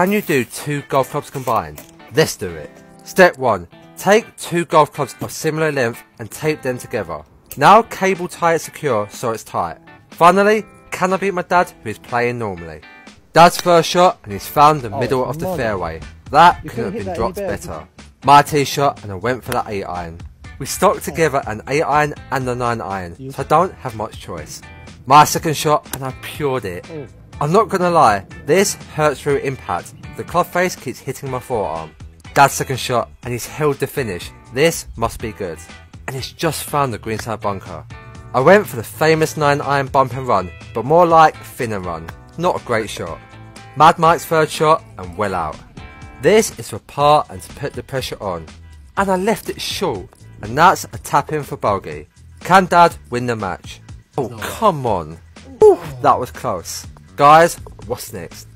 Can you do two golf clubs combined? Let's do it. Step 1. Take two golf clubs of similar length and tape them together. Now cable tie it secure so it's tight. Finally, can I beat my dad who is playing normally? Dad's first shot and he's found the Oh, middle of the fairway. That You could have couldn't hit been that dropped better. better. My tee shot and I went for that 8 iron. We stuck oh. together an 8 iron and a 9 iron, so I don't have much choice. My second shot and I pured it. Oh. I'm not gonna lie, this hurts through impact. The club face keeps hitting my forearm. Dad's second shot and he's held the finish. This must be good. And he's just found the greenside bunker. I went for the famous 9 iron bump and run, but more like thin and run. Not a great shot. Mad Mike's third shot and well out. This is for par and to put the pressure on. And I left it short, and that's a tap in for bogey. Can Dad win the match? Oh, come on. Ooh, that was close. Guys, what's next?